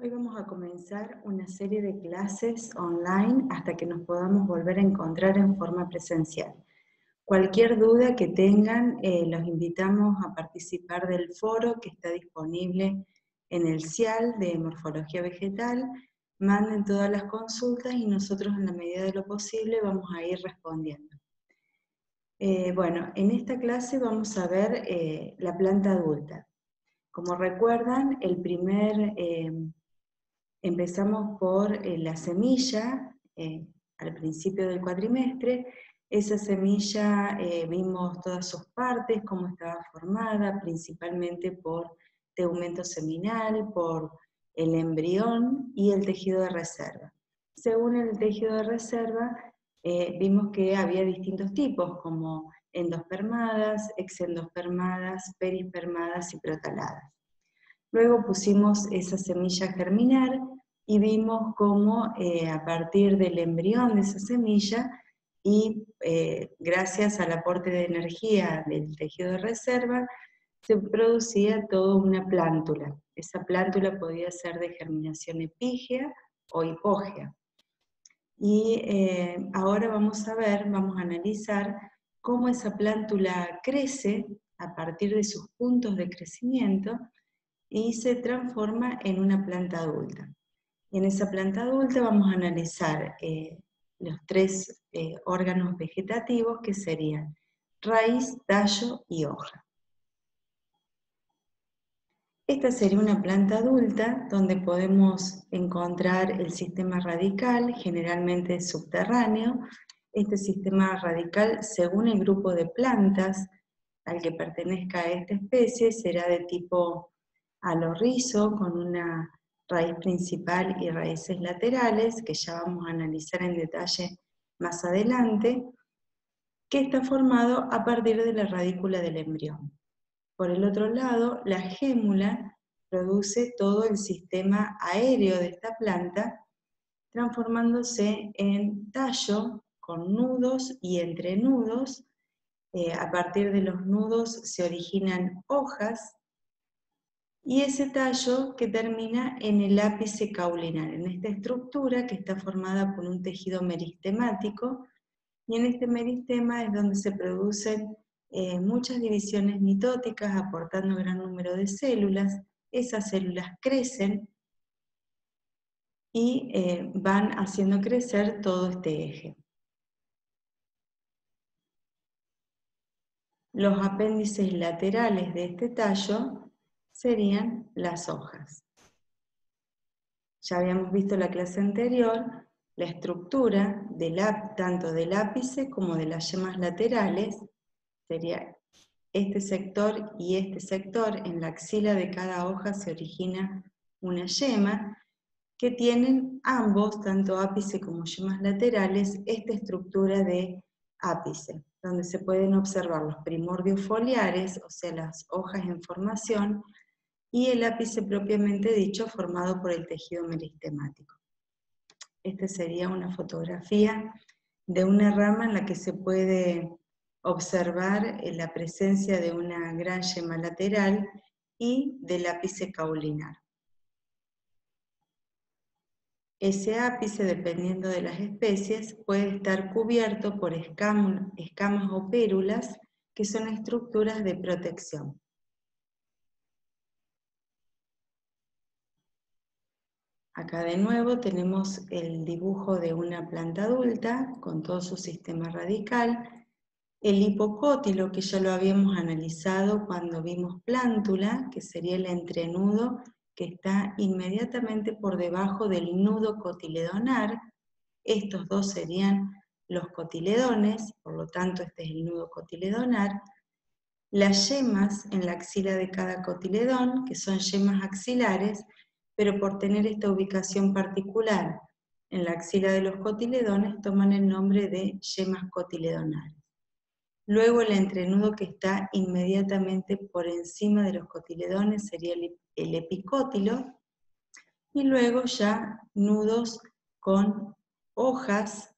Hoy vamos a comenzar una serie de clases online hasta que nos podamos volver a encontrar en forma presencial. Cualquier duda que tengan, eh, los invitamos a participar del foro que está disponible en el CIAL de Morfología Vegetal. Manden todas las consultas y nosotros en la medida de lo posible vamos a ir respondiendo. Eh, bueno, en esta clase vamos a ver eh, la planta adulta. Como recuerdan, el primer Empezamos por eh, la semilla eh, al principio del cuatrimestre. Esa semilla eh, vimos todas sus partes, cómo estaba formada, principalmente por tegumento seminal, por el embrión y el tejido de reserva. Según el tejido de reserva, vimos que había distintos tipos, como endospermadas, exendospermadas, perispermadas y protaladas. Luego pusimos esa semilla a germinar y vimos cómo eh, a partir del embrión de esa semilla y eh, gracias al aporte de energía del tejido de reserva, se producía toda una plántula. Esa plántula podía ser de germinación epígea o hipógea. Y eh, ahora vamos a ver, vamos a analizar cómo esa plántula crece a partir de sus puntos de crecimiento y se transforma en una planta adulta. en esa planta adulta vamos a analizar eh, los tres eh, órganos vegetativos que serían raíz, tallo y hoja. Esta sería una planta adulta donde podemos encontrar el sistema radical, generalmente subterráneo. Este sistema radical, según el grupo de plantas al que pertenezca esta especie, será de tipo a lo rizo con una raíz principal y raíces laterales, que ya vamos a analizar en detalle más adelante, que está formado a partir de la radícula del embrión. Por el otro lado, la gémula produce todo el sistema aéreo de esta planta, transformándose en tallo con nudos y entrenudos. Eh, a partir de los nudos se originan hojas y ese tallo que termina en el ápice caulinar, en esta estructura que está formada por un tejido meristemático, y en este meristema es donde se producen eh, muchas divisiones mitóticas aportando gran número de células, esas células crecen y eh, van haciendo crecer todo este eje. Los apéndices laterales de este tallo serían las hojas. Ya habíamos visto en la clase anterior la estructura del, tanto del ápice como de las yemas laterales, sería este sector y este sector, en la axila de cada hoja se origina una yema, que tienen ambos, tanto ápice como yemas laterales, esta estructura de ápice, donde se pueden observar los primordios foliares, o sea, las hojas en formación, y el ápice propiamente dicho formado por el tejido meristemático. Esta sería una fotografía de una rama en la que se puede observar eh, la presencia de una gran yema lateral y del ápice caulinar. Ese ápice, dependiendo de las especies, puede estar cubierto por escamas o pérulas, que son estructuras de protección. Acá de nuevo tenemos el dibujo de una planta adulta con todo su sistema radical, el hipocótilo que ya lo habíamos analizado cuando vimos plántula, que sería el entrenudo que está inmediatamente por debajo del nudo cotiledonar. Estos dos serían los cotiledones, por lo tanto este es el nudo cotiledonar. Las yemas en la axila de cada cotiledón, que son yemas axilares, pero por tener esta ubicación particular en la axila de los cotiledones toman el nombre de yemas cotiledonales. Luego el entrenudo que está inmediatamente por encima de los cotiledones sería el epicótilo, y luego ya nudos con hojas.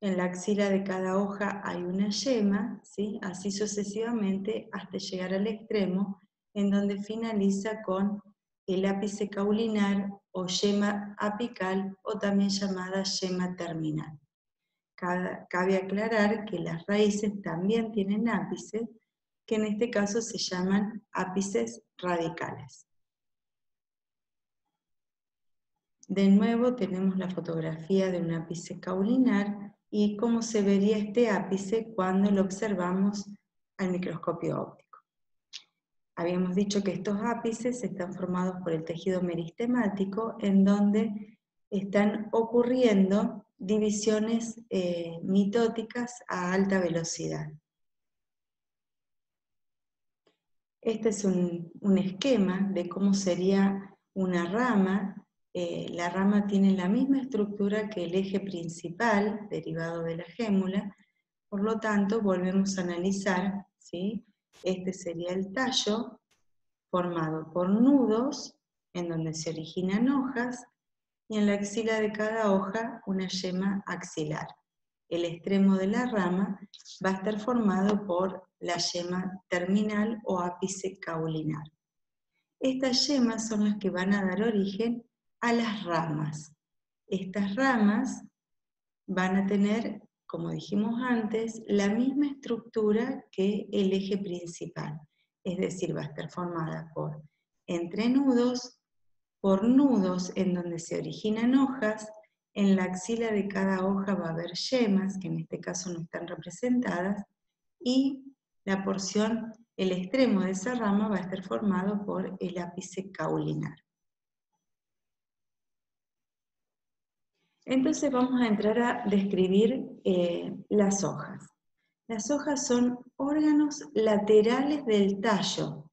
En la axila de cada hoja hay una yema, ¿sí? así sucesivamente hasta llegar al extremo, en donde finaliza con el ápice caulinar o yema apical o también llamada yema terminal. Cabe aclarar que las raíces también tienen ápices, que en este caso se llaman ápices radicales. De nuevo tenemos la fotografía de un ápice caulinar y cómo se vería este ápice cuando lo observamos al microscopio óptico. Habíamos dicho que estos ápices están formados por el tejido meristemático en donde están ocurriendo divisiones eh, mitóticas a alta velocidad. Este es un, esquema de cómo sería una rama. Eh, la rama tiene la misma estructura que el eje principal, derivado de la gémula, por lo tanto volvemos a analizar, ¿sí? Este sería el tallo formado por nudos en donde se originan hojas y en la axila de cada hoja una yema axilar. El extremo de la rama va a estar formado por la yema terminal o ápice caulinar. Estas yemas son las que van a dar origen a las ramas. Estas ramas van a tener, como dijimos antes, la misma estructura que el eje principal. Es decir, va a estar formada por entrenudos, por nudos en donde se originan hojas, en la axila de cada hoja va a haber yemas, que en este caso no están representadas, y la porción, el extremo de esa rama va a estar formado por el ápice caulinar. Entonces vamos a entrar a describir eh, las hojas. Las hojas son órganos laterales del tallo,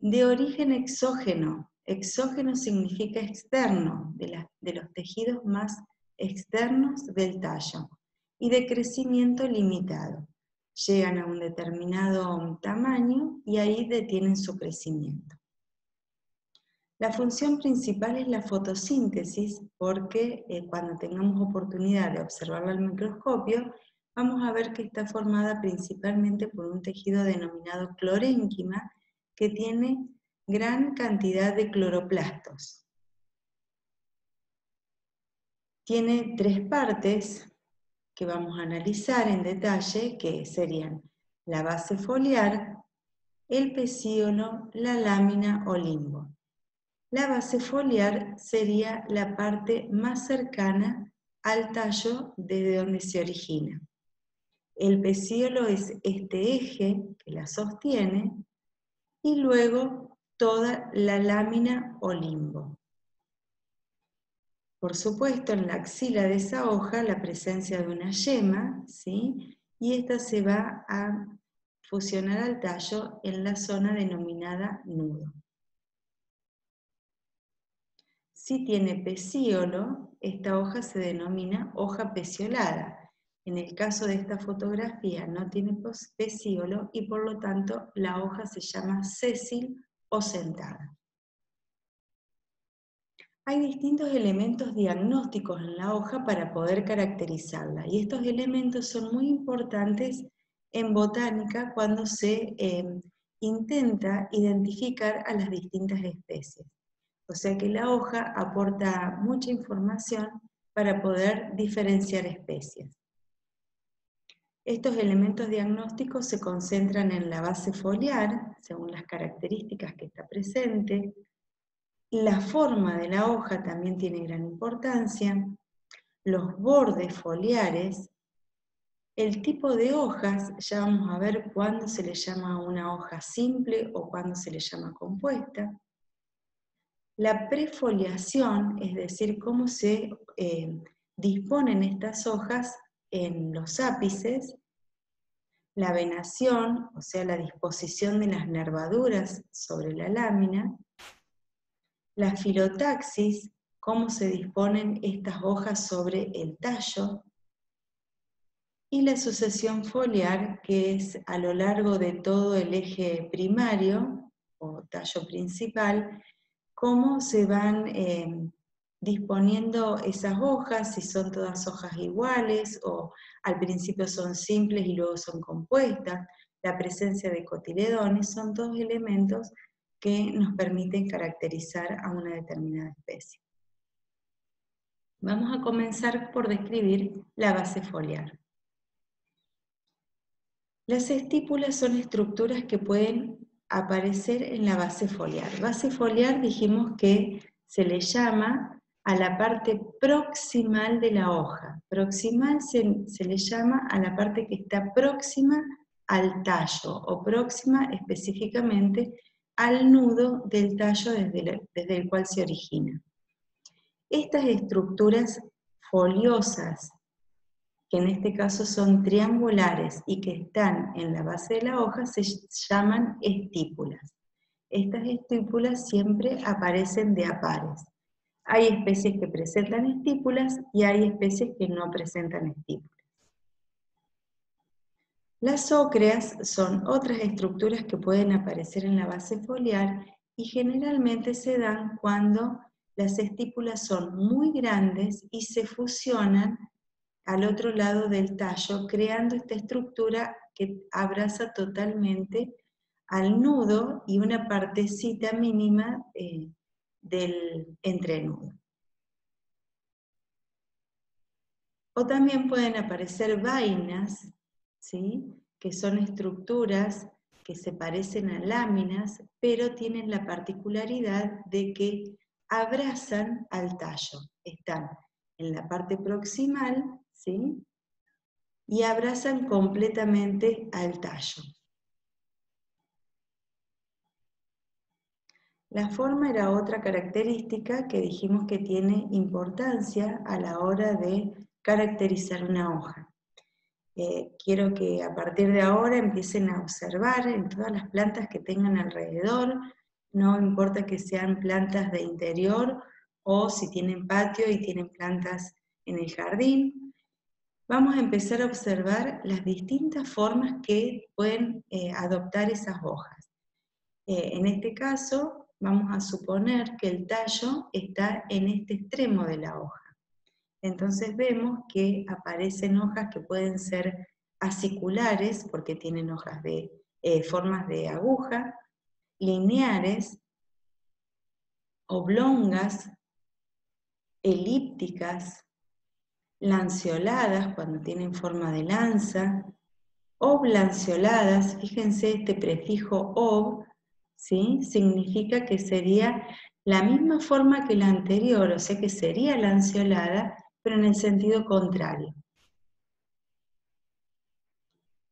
de origen exógeno. Exógeno significa externo, de, de los tejidos más externos del tallo, y de crecimiento limitado llegan a un determinado tamaño y ahí detienen su crecimiento. La función principal es la fotosíntesis porque eh, cuando tengamos oportunidad de observarla al microscopio, vamos a ver que está formada principalmente por un tejido denominado clorénquima que tiene gran cantidad de cloroplastos. Tiene tres partes, que vamos a analizar en detalle, que serían la base foliar, el pecíolo, la lámina o limbo. La base foliar sería la parte más cercana al tallo desde donde se origina. El pecíolo es este eje que la sostiene y luego toda la lámina o limbo. Por supuesto, en la axila de esa hoja la presencia de una yema, ¿sí? y esta se va a fusionar al tallo en la zona denominada nudo. Si tiene pecíolo, esta hoja se denomina hoja peciolada. En el caso de esta fotografía no tiene pecíolo y por lo tanto la hoja se llama sésil o sentada. Hay distintos elementos diagnósticos en la hoja para poder caracterizarla y estos elementos son muy importantes en botánica cuando se em, intenta identificar a las distintas especies. O sea que la hoja aporta mucha información para poder diferenciar especies. Estos elementos diagnósticos se concentran en la base foliar, según las características que está presente, la forma de la hoja también tiene gran importancia, los bordes foliares, el tipo de hojas, ya vamos a ver cuándo se le llama una hoja simple o cuándo se le llama compuesta. La prefoliación, es decir, cómo se eh, disponen estas hojas en los ápices, la venación, o sea, la disposición de las nervaduras sobre la lámina, la filotaxis, cómo se disponen estas hojas sobre el tallo, y la sucesión foliar, que es a lo largo de todo el eje primario o tallo principal, cómo se van eh, disponiendo esas hojas, si son todas hojas iguales o al principio son simples y luego son compuestas, la presencia de cotiledones, son todos elementos que nos permiten caracterizar a una determinada especie. Vamos a comenzar por describir la base foliar. Las estípulas son estructuras que pueden aparecer en la base foliar. Base foliar dijimos que se le llama a la parte proximal de la hoja. Proximal se, le llama a la parte que está próxima al tallo o próxima específicamente al nudo del tallo desde, desde el cual se origina. Estas estructuras foliosas, que en este caso son triangulares y que están en la base de la hoja, se llaman estípulas. Estas estípulas siempre aparecen de a pares. Hay especies que presentan estípulas y hay especies que no presentan estípulas. Las ócreas son otras estructuras que pueden aparecer en la base foliar y generalmente se dan cuando las estípulas son muy grandes y se fusionan al otro lado del tallo, creando esta estructura que abraza totalmente al nudo y una partecita mínima eh, del entrenudo. O también pueden aparecer vainas, ¿sí? que son estructuras que se parecen a láminas, pero tienen la particularidad de que abrazan al tallo. Están en la parte proximal, ¿sí? Y abrazan completamente al tallo. La forma era otra característica que dijimos que tiene importancia a la hora de caracterizar una hoja. Eh, quiero que a partir de ahora empiecen a observar en todas las plantas que tengan alrededor, no importa que sean plantas de interior o si tienen patio y tienen plantas en el jardín. Vamos a empezar a observar las distintas formas que pueden eh, adoptar esas hojas. Eh, en este caso, vamos a suponer que el tallo está en este extremo de la hoja. Entonces vemos que aparecen hojas que pueden ser aciculares, porque tienen hojas de eh, formas de aguja, lineares, oblongas, elípticas, lanceoladas cuando tienen forma de lanza, oblancioladas, fíjense este prefijo ob. Significa que sería la misma forma que la anterior, o sea que sería lanceolada, pero en el sentido contrario.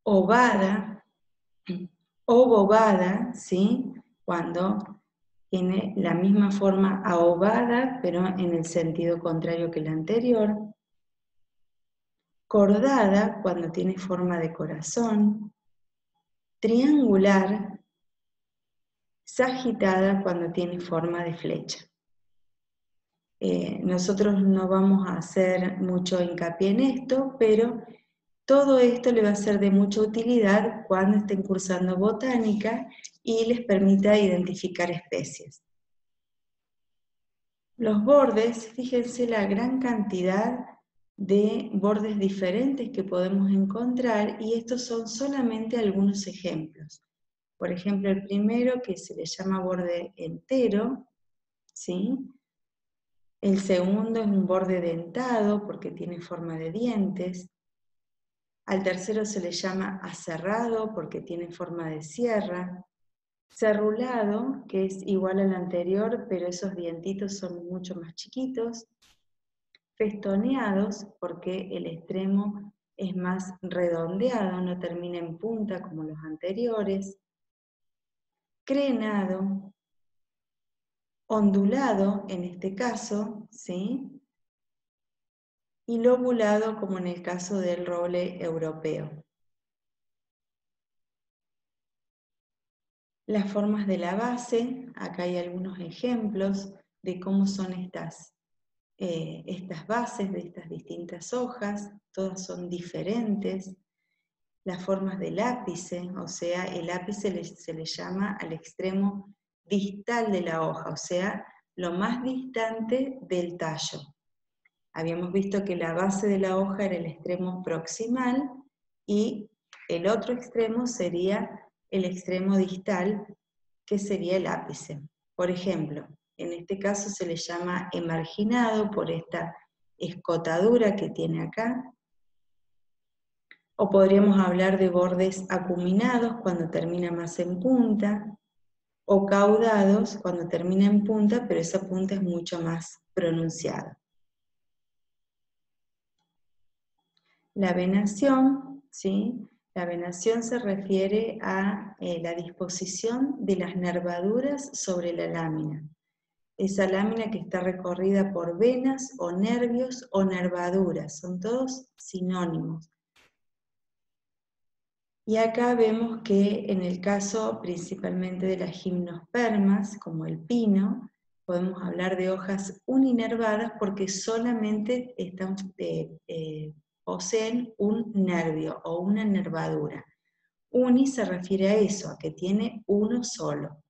Ovada, o bobada, ¿sí? Cuando tiene la misma forma ovada, pero en el sentido contrario que la anterior. Cordada, cuando tiene forma de corazón. Triangular, sagitada cuando tiene forma de flecha. Eh, nosotros no vamos a hacer mucho hincapié en esto, pero todo esto le va a ser de mucha utilidad cuando estén cursando botánica y les permita identificar especies. Los bordes, fíjense la gran cantidad de bordes diferentes que podemos encontrar y estos son solamente algunos ejemplos. Por ejemplo, el primero que se le llama borde entero, ¿sí? El segundo es un borde dentado porque tiene forma de dientes. Al tercero se le llama acerrado porque tiene forma de sierra. Cerrulado, que es igual al anterior, pero esos dientitos son mucho más chiquitos. Festoneados, porque el extremo es más redondeado, no termina en punta como los anteriores crenado, ondulado en este caso, ¿sí? Y lobulado como en el caso del roble europeo. Las formas de la base, acá hay algunos ejemplos de cómo son estas, eh, estas bases de estas distintas hojas, todas son diferentes, las formas del ápice, o sea, el ápice se le llama al extremo distal de la hoja, o sea, lo más distante del tallo. Habíamos visto que la base de la hoja era el extremo proximal y el otro extremo sería el extremo distal, que sería el ápice. Por ejemplo, en este caso se le llama emarginado por esta escotadura que tiene acá. O podríamos hablar de bordes acuminados cuando termina más en punta, o caudados cuando termina en punta, pero esa punta es mucho más pronunciada. La venación, ¿sí? La venación se refiere a eh, la disposición de las nervaduras sobre la lámina. Esa lámina que está recorrida por venas o nervios o nervaduras, son todos sinónimos. Y acá vemos que en el caso principalmente de las gimnospermas, como el pino, podemos hablar de hojas uninervadas porque solamente están, eh, eh, poseen un nervio o una nervadura. Uni se refiere a eso, a que tiene uno solo.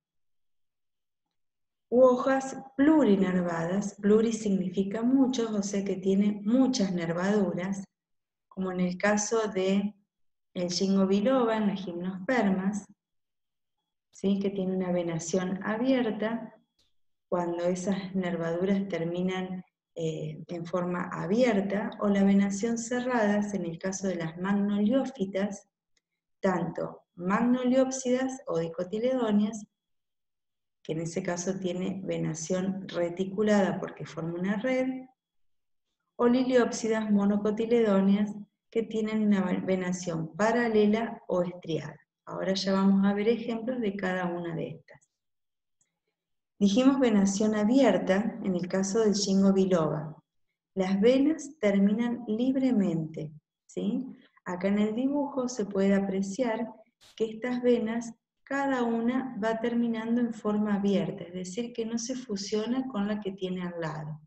U hojas plurinervadas, pluri significa muchos, o sea que tiene muchas nervaduras, como en el caso de el Jingo biloba en las gimnospermas, ¿sí? que tiene una venación abierta, cuando esas nervaduras terminan eh, en forma abierta, o la venación cerrada, en el caso de las magnoliófitas, tanto magnoliópsidas o dicotiledóneas, que en ese caso tiene venación reticulada porque forma una red, o liliópsidas monocotiledóneas, que tienen una venación paralela o estriada. Ahora ya vamos a ver ejemplos de cada una de estas. Dijimos venación abierta en el caso del Shingo biloba. Las venas terminan libremente. ¿sí? Acá en el dibujo se puede apreciar que estas venas, cada una va terminando en forma abierta, es decir, que no se fusiona con la que tiene al lado.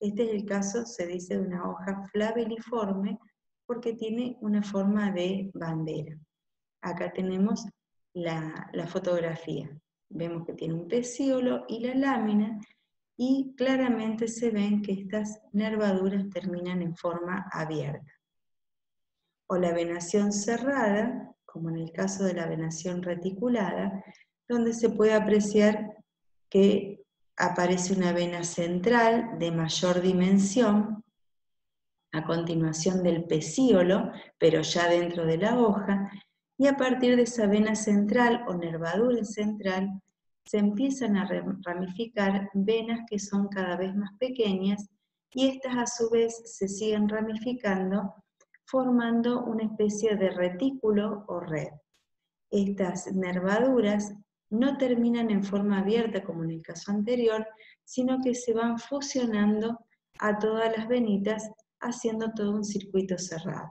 Este es el caso, se dice, de una hoja flabeliforme porque tiene una forma de bandera. Acá tenemos la, fotografía. Vemos que tiene un pecíolo y la lámina y claramente se ven que estas nervaduras terminan en forma abierta. O la venación cerrada, como en el caso de la venación reticulada, donde se puede apreciar que aparece una vena central de mayor dimensión a continuación del pecíolo, pero ya dentro de la hoja, y a partir de esa vena central o nervadura central se empiezan a ramificar venas que son cada vez más pequeñas y estas a su vez se siguen ramificando formando una especie de retículo o red. Estas nervaduras no terminan en forma abierta como en el caso anterior, sino que se van fusionando a todas las venitas haciendo todo un circuito cerrado.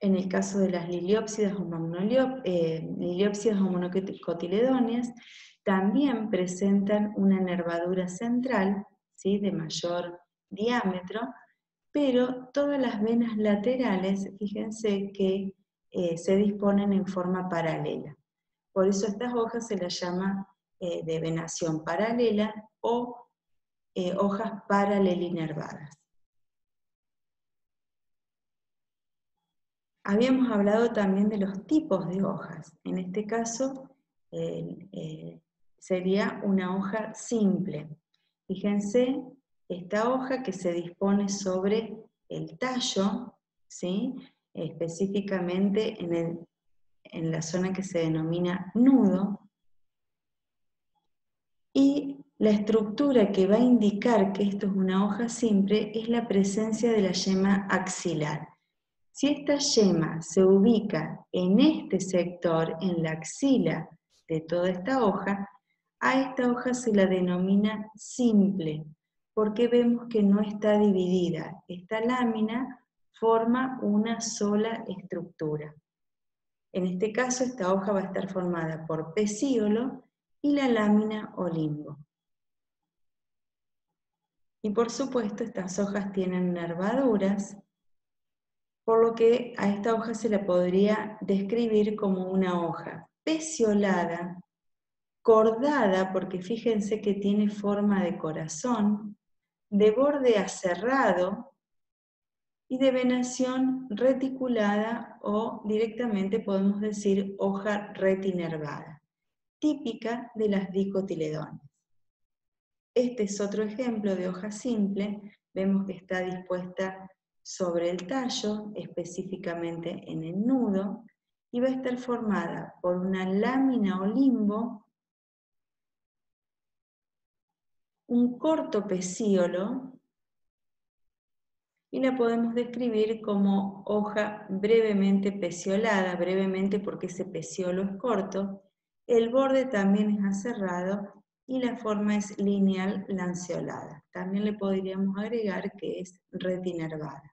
En el caso de las liliópsidas o, eh, monocotiledóneas, también presentan una nervadura central ¿sí? de mayor diámetro, pero todas las venas laterales, fíjense que eh, se disponen en forma paralela. Por eso estas hojas se las llama eh, de venación paralela o hojas paralelinervadas. Habíamos hablado también de los tipos de hojas. En este caso eh, sería una hoja simple. Fíjense, esta hoja que se dispone sobre el tallo, ¿sí? específicamente en, en la zona que se denomina nudo, y la estructura que va a indicar que esto es una hoja simple es la presencia de la yema axilar. Si esta yema se ubica en este sector, en la axila de toda esta hoja, a esta hoja se la denomina simple, porque vemos que no está dividida. Esta lámina forma una sola estructura. En este caso, esta hoja va a estar formada por pecíolo y la lámina o limbo. Y por supuesto, estas hojas tienen nervaduras por lo que a esta hoja se la podría describir como una hoja peciolada, cordada, porque fíjense que tiene forma de corazón, de borde aserrado y de venación reticulada o directamente podemos decir hoja retinervada. típica de las dicotiledones. Este es otro ejemplo de hoja simple. Vemos que está dispuesta sobre el tallo, específicamente en el nudo, y va a estar formada por una lámina o limbo, un corto pecíolo, y la podemos describir como hoja brevemente peciolada, brevemente porque ese peciolo es corto, el borde también es aserrado y la forma es lineal lanceolada. También le podríamos agregar que es retinervada.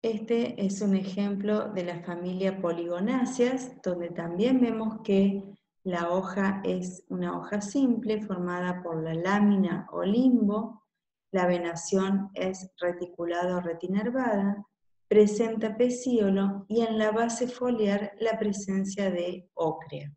Este es un ejemplo de la familia poligonáceas, donde también vemos que la hoja es una hoja simple formada por la lámina o limbo, la venación es reticulada o retinervada, presenta pecíolo y en la base foliar la presencia de ocrea.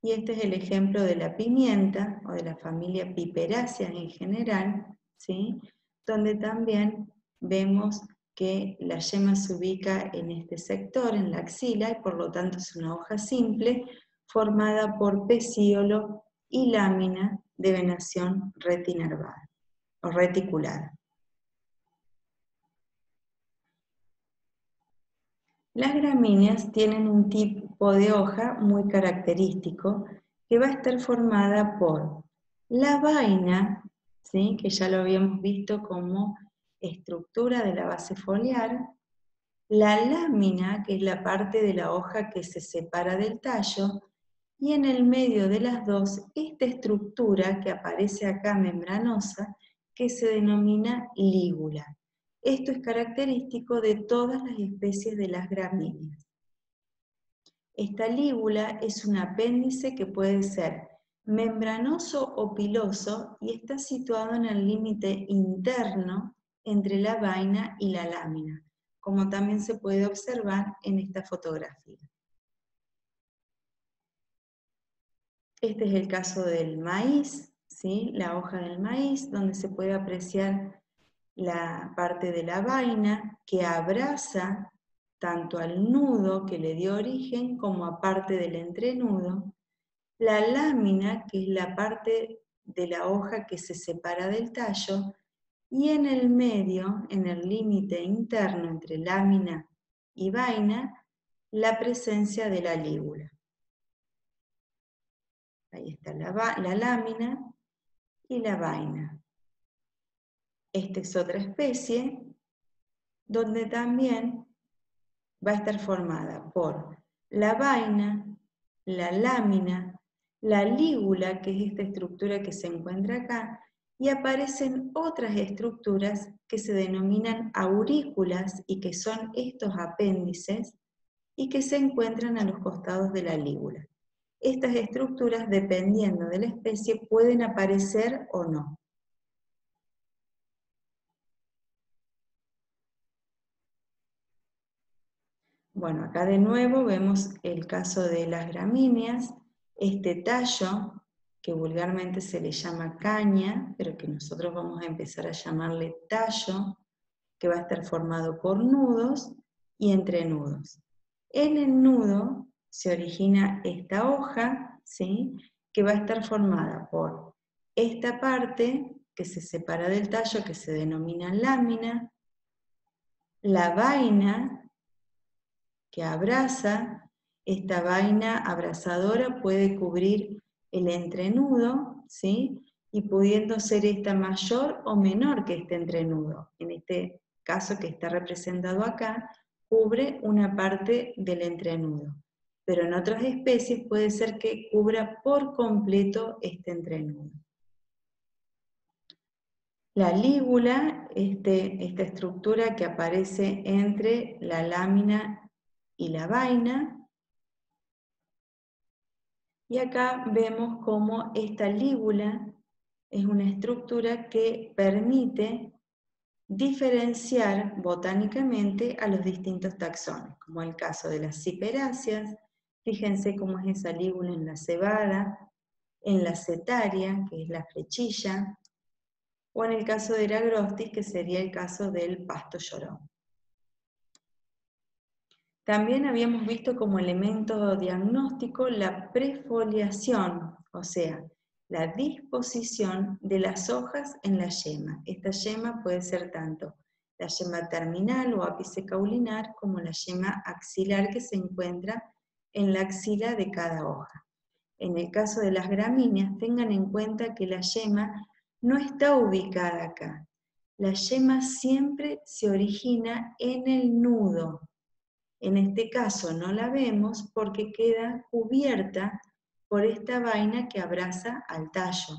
Y este es el ejemplo de la pimienta o de la familia piperáceas en general, ¿sí? donde también vemos que la yema se ubica en este sector, en la axila, y por lo tanto es una hoja simple formada por pecíolo y lámina de venación retinervada o reticulada. Las gramíneas tienen un tipo de hoja muy característico que va a estar formada por la vaina, ¿sí? que ya lo habíamos visto como estructura de la base foliar, la lámina, que es la parte de la hoja que se separa del tallo, y en el medio de las dos, esta estructura que aparece acá membranosa, que se denomina lígula. Esto es característico de todas las especies de las gramíneas. Esta lígula es un apéndice que puede ser membranoso o piloso y está situado en el límite interno entre la vaina y la lámina, como también se puede observar en esta fotografía. Este es el caso del maíz, ¿sí? la hoja del maíz, donde se puede apreciar la parte de la vaina que abraza tanto al nudo que le dio origen como a parte del entrenudo, la lámina, que es la parte de la hoja que se separa del tallo, y en el medio, en el límite interno entre lámina y vaina, la presencia de la lígula. Ahí está la, la lámina y la vaina. Esta es otra especie donde también va a estar formada por la vaina, la lámina, la lígula, que es esta estructura que se encuentra acá, y aparecen otras estructuras que se denominan aurículas y que son estos apéndices y que se encuentran a los costados de la lígula. Estas estructuras, dependiendo de la especie, pueden aparecer o no. Bueno, acá de nuevo vemos el caso de las gramíneas, este tallo, que vulgarmente se le llama caña, pero que nosotros vamos a empezar a llamarle tallo, que va a estar formado por nudos y entrenudos. En el nudo se origina esta hoja, ¿sí? que va a estar formada por esta parte que se separa del tallo, que se denomina lámina, la vaina, que abraza, esta vaina abrazadora puede cubrir el entrenudo, ¿sí? Y pudiendo ser esta mayor o menor que este entrenudo. En este caso que está representado acá, cubre una parte del entrenudo. Pero en otras especies puede ser que cubra por completo este entrenudo. La lígula, este, esta estructura que aparece entre la lámina y la vaina. Y acá vemos cómo esta lígula es una estructura que permite diferenciar botánicamente a los distintos taxones, como el caso de las ciperáceas, fíjense cómo es esa lígula en la cebada, en la cetaria, que es la flechilla, o en el caso de Eragrostis, que sería el caso del pasto llorón. También habíamos visto como elemento diagnóstico la prefoliación, o sea, la disposición de las hojas en la yema. Esta yema puede ser tanto la yema terminal o ápice caulinar como la yema axilar que se encuentra en la axila de cada hoja. En el caso de las gramíneas, tengan en cuenta que la yema no está ubicada acá. La yema siempre se origina en el nudo, en este caso no la vemos porque queda cubierta por esta vaina que abraza al tallo.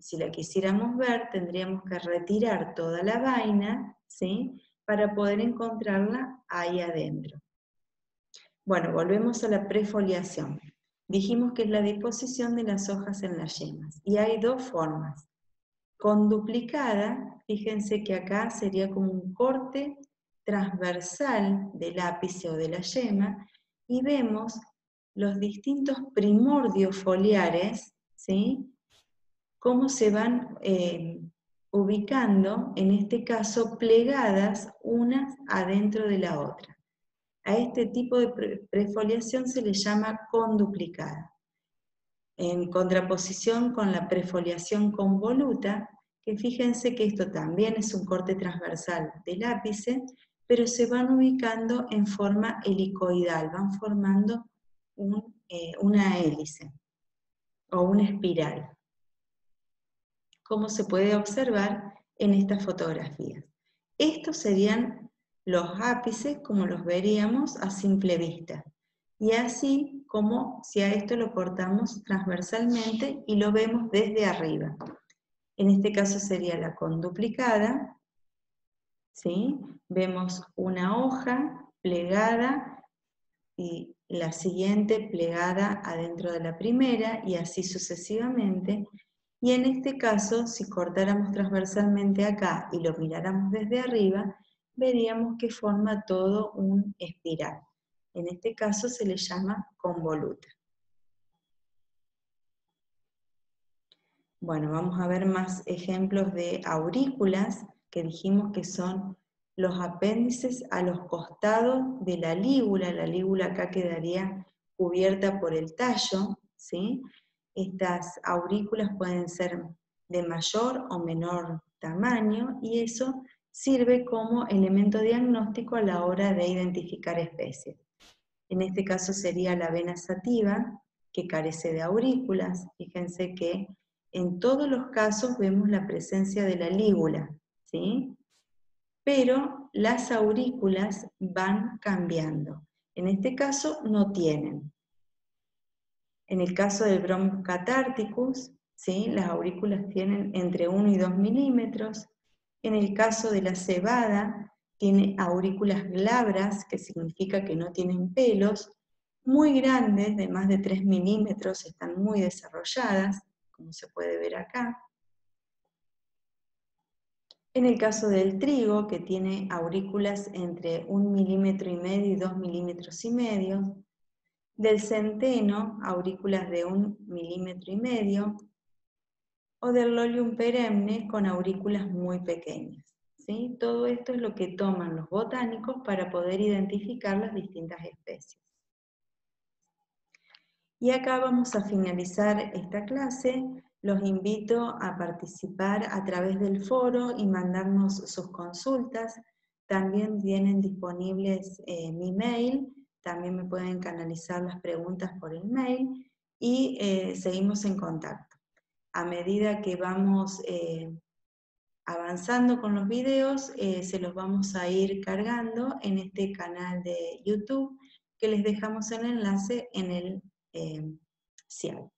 Si la quisiéramos ver, tendríamos que retirar toda la vaina, ¿sí? Para poder encontrarla ahí adentro. Bueno, volvemos a la prefoliación. Dijimos que es la disposición de las hojas en las yemas. Y hay dos formas. Con duplicada, fíjense que acá sería como un corte transversal del ápice o de la yema y vemos los distintos primordios foliares, ¿sí? cómo se van eh, ubicando, en este caso, plegadas unas adentro de la otra. A este tipo de prefoliación se le llama conduplicada. En contraposición con la prefoliación convoluta, que fíjense que esto también es un corte transversal del ápice, pero se van ubicando en forma helicoidal, van formando eh, una hélice o una espiral, como se puede observar en estas fotografías. Estos serían los ápices como los veríamos a simple vista, y así como si a esto lo cortamos transversalmente y lo vemos desde arriba. En este caso sería la conduplicada, ¿sí? Vemos una hoja plegada y la siguiente plegada adentro de la primera y así sucesivamente. Y en este caso, si cortáramos transversalmente acá y lo miráramos desde arriba, veríamos que forma todo un espiral. En este caso se le llama convoluta. Bueno, vamos a ver más ejemplos de aurículas que dijimos que son los apéndices a los costados de la lígula, la lígula acá quedaría cubierta por el tallo, ¿sí? Estas aurículas pueden ser de mayor o menor tamaño y eso sirve como elemento diagnóstico a la hora de identificar especies. En este caso sería la vena sativa, que carece de aurículas. Fíjense que en todos los casos vemos la presencia de la lígula, ¿sí? Pero las aurículas van cambiando. En este caso no tienen. En el caso del Bromus catárticus, ¿sí? las aurículas tienen entre 1 y 2 milímetros. En el caso de la cebada, tiene aurículas glabras, que significa que no tienen pelos, muy grandes, de más de 3 milímetros, están muy desarrolladas, como se puede ver acá. En el caso del trigo, que tiene aurículas entre un milímetro y medio y dos milímetros y medio, del centeno, aurículas de un milímetro y medio, o del lolium perenne con aurículas muy pequeñas. ¿sí? Todo esto es lo que toman los botánicos para poder identificar las distintas especies. Y acá vamos a finalizar esta clase los invito a participar a través del foro y mandarnos sus consultas. También tienen disponibles eh, mi mail, también me pueden canalizar las preguntas por el mail y eh, seguimos en contacto. A medida que vamos eh, avanzando con los videos, se los vamos a ir cargando en este canal de YouTube que les dejamos el enlace en el CIAL.